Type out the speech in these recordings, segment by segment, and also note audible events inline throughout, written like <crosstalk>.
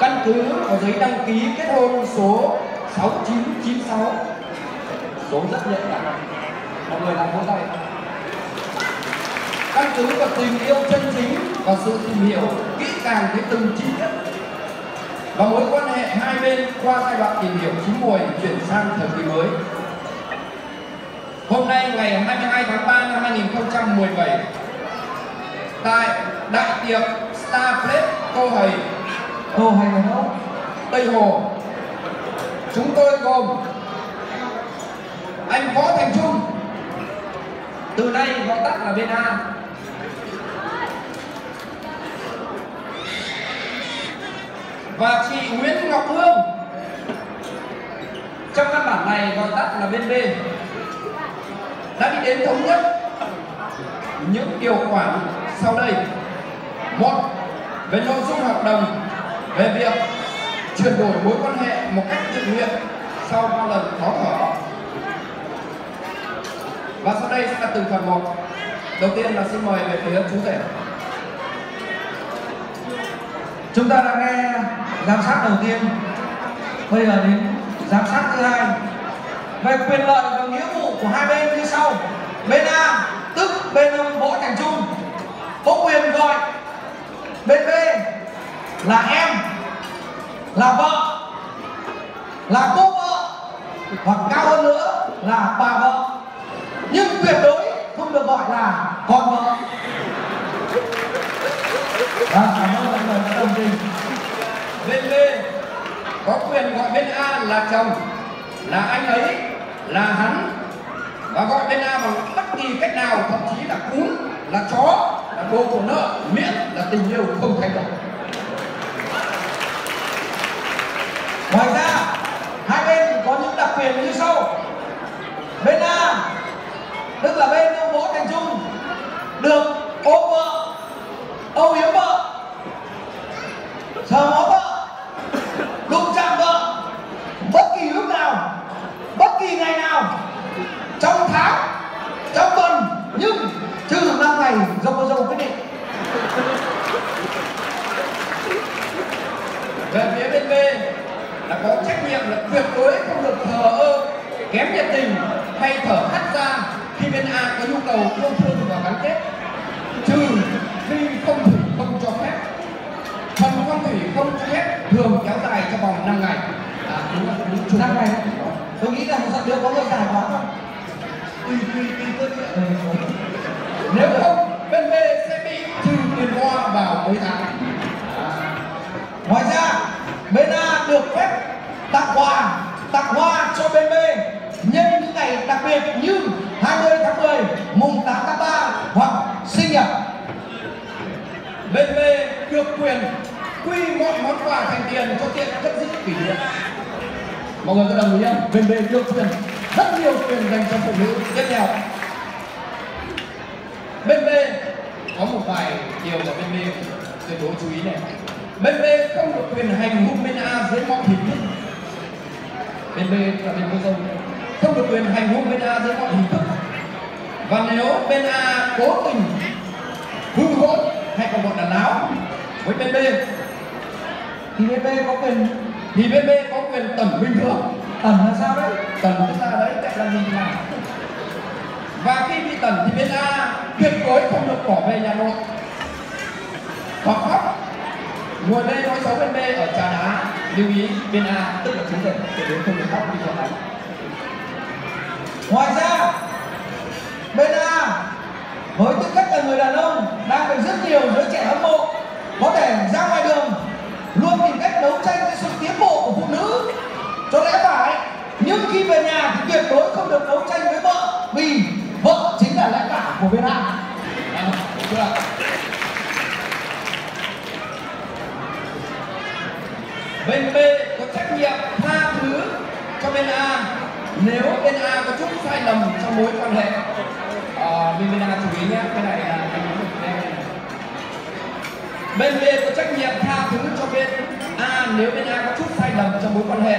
căn cứ vào giấy đăng ký kết hôn số 6996 số rất nhạy cảm mọi người làm vỗ tay. Căn cứ vào tình yêu chân chính và sự tìm hiểu kỹ càng với từng chi tiết. Và mối quan hệ hai bên qua giai đoạn tìm hiểu chín mùi chuyển sang thời kỳ mới. Hôm nay ngày 22 tháng 3 năm 2017 tại đại tiệc Star Place Cô Hầy Hồ hành là? Tây Hồ. Chúng tôi gồm anh Võ Thành Trung. Từ nay gọi tắt là bên A. Và chị Nguyễn Ngọc Hương. Trong văn bản này gọi tắt là bên B. Đã đi đến thống nhất những điều khoản sau đây. Một, về nội dung hợp đồng về việc chuyển đổi mối quan hệ một cách tự nguyện sau ba lần khó thở. Và sau đây sẽ là từng phần một. Đầu tiên là xin mời về phía chú rể. Chúng ta đã nghe giám sát đầu tiên. Bây giờ đến giám sát thứ hai. Về quyền lợi và nghĩa vụ của hai bên như sau. Bên A, tức bên ông Võ Thành Trung. Có quyền gọi Bên B là em. Là vợ. Là cô vợ. Hoặc cao hơn nữa là bà vợ. Nhưng tuyệt đối không được gọi là con vợ. À, cảm ơn mọi người đã đồng tình. Bên B có quyền gọi bên A là chồng là anh ấy là hắn. Và gọi bên A bằng bất kỳ cách nào thậm chí là cún là chó là đồ của nợ miễn là tình yêu không thay đổi ngoài ra hai bên có những đặc quyền như sau bên A, tức là bên ông Võ Thành Trung, được ôm vợ, âu yếm vợ, sờ mó vợ đụng chạm vợ. Bất kỳ lúc nào, bất kỳ ngày nào, trong tháng, trong tuần, nhưng trừ năm ngày, do cô dâu quyết định. Về phía bên B, là có trách nhiệm là tuyệt đối không được thờ ơ, kém nhiệt tình hay thở hắt ra khi bên A có nhu cầu yêu thương và gắn kết. Trừ khi không thủy không cho phép. Phần phong thủy không cho phép thường kéo dài trong vòng 5 ngày. À, đúng là đúng chủ năm ngày. Tôi nghĩ là một giọt nước có người dài quá. không tùy tùy tùy cơ địa nếu không bên B sẽ bị trừ tiền hoa vào cuối tháng Ngoài ra, bên A được phép tặng quà, tặng hoa cho bên B nhân những ngày đặc biệt như 20 tháng 10, mùng 8 tháng 3 hoặc sinh nhật. bên B được quyền quy mọi món quà thành tiền cho tiện cất giữ kỷ niệm. Mọi người có đồng ý không? Bên B được quyền rất nhiều quyền dành cho phụ nữ. Tiếp theo. Bên B có một vài điều mà bên B tuyệt đối chú ý này. Bên B không được quyền hành hung bên A dưới mọi hình thức. Bên B là bên cô dâu không được quyền hành hung bên A dưới mọi hình thức. Và nếu bên A cố tình hư hỗn hay còn gọi là láo với bên B Thì bên B có quyền thì bên B có quyền tẩn bình thường. Ẩn là sao đấy? tức là đấy? Tại là gì nào? Và khi bị tần thì bên A tuyệt đối không được bỏ về nhà nội. Hoặc khóc ngồi đây nói xấu bên B ở trà đá. Lưu ý bên A tức là chúng rể tuyệt đối không được khóc đi này Ngoài ra, bên A với tư cách là người đàn ông đang được rất nhiều giới trẻ hâm mộ có thể ra ngoài đường luôn tìm cách đấu tranh với sự tiến bộ của phụ nữ. Cho lẽ phải nhưng khi về nhà thì tuyệt đối không được đấu tranh với vợ vì vợ chính là lẽ cả của bên A à, bên B có trách nhiệm tha thứ cho bên A. Nếu bên A có chút sai lầm trong mối quan hệ à, bên bên A chú ý nhé cái này là bên B có trách nhiệm tha thứ cho bên. A nếu bên A có chút sai lầm trong mối quan hệ,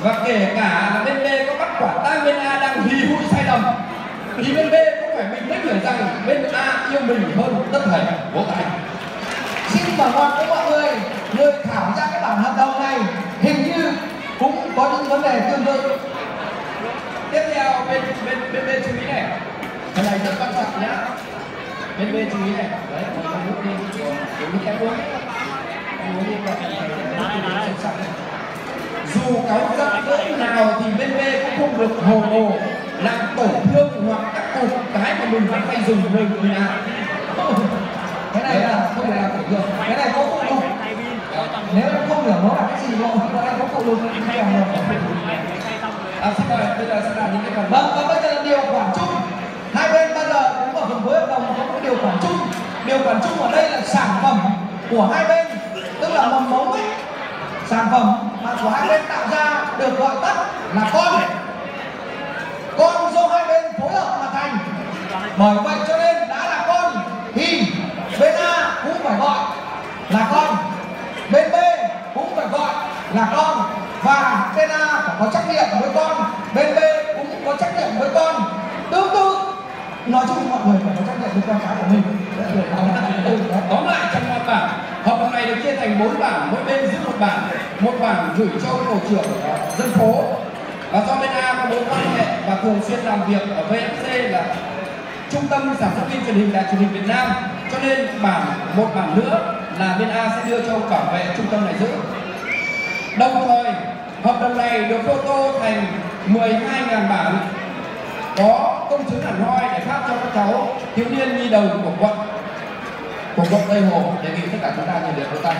và kể cả là bên B có bắt quả tang bên A đang hì hụi sai lầm, thì bên B cũng phải mình tĩnh hiểu rằng bên A yêu mình hơn tất thảy vỗ tay xin bảo ngoan với mọi người người thảo ra cái bản bản hợp đồng này hình như cũng có những vấn đề tương tự. Tiếp theo bên bên bên bên chú ý này. Cái này rất quan trọng nhá bên bên chú ý này. Đấy một cái nước đi uống đi. Cái uống. Uống đi cái này. dù cáu giận cỡ nào thì bên B cũng không được hồ đồ làm tổn thương hoặc các cục cái mà mình vẫn phải dùng mình mình à <laughs> cái này là không phải là tổn thương, cái này có phụ lục. Nếu không hiểu nó là cái gì nó nó đang có phụ lục. Thì không kèm được. À xin mời bây giờ sẽ là những cái phần. Vâng và bây giờ là điều khoản chung. Điều khoản chung ở đây là sản phẩm của hai bên, tức là mầm mống ấy. Sản phẩm mà của hai bên tạo ra được gọi tắt là con. Con do hai bên phối hợp mà thành. Bởi vậy cho nên đã là con, thì bên A cũng phải gọi là con, bên B cũng phải gọi là con. Và bên A phải có trách nhiệm với con, bên B cũng có trách nhiệm với con. Tương tự, nói chung mọi người phải với con cái của mình tóm lại trong một bản hợp đồng này được chia thành bốn bản mỗi bên giữ một bản một bản gửi cho tổ trưởng ờ, dân phố. Và do bên A có mối quan hệ và thường xuyên làm việc ở VFC là trung tâm sản xuất phim truyền hình đài truyền hình Việt Nam. Cho nên bản một bản nữa là bên A sẽ đưa cho bảo vệ trung tâm này giữ. Đồng thời hợp đồng này được photo thành 12.000 bản có công chứng hẳn hoi để phát cho các cháu thiếu niên nhi đồng của quận. Của quận Tây Hồ đề nghị tất cả chúng ta nhiệt liệt vỗ tay.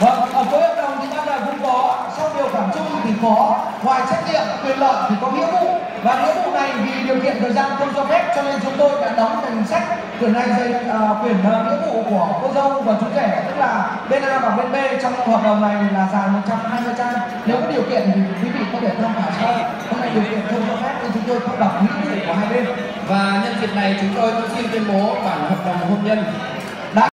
Vâng, ở cuối hợp đồng thì ban đầu cũng có sau điều khoản chung thì có ngoài trách nhiệm quyền lợi thì có nghĩa vụ và nghĩa vụ này vì điều kiện thời gian không cho phép cho nên chúng tôi đã đóng thành sách quyển này dây uh, à, quyển uh, à, nghĩa vụ của cô dâu và chú rể tức là bên A và bên B trong hợp đồng này là dài 120 trang. Nếu có điều kiện thì quý vị có thể tham khảo sau. Hôm nay điều kiện không cho phép nên chúng tôi không đọc nghĩa vụ của hai bên. Và nhân dịp này chúng tôi cũng xin tuyên bố bản hợp đồng hôn nhân.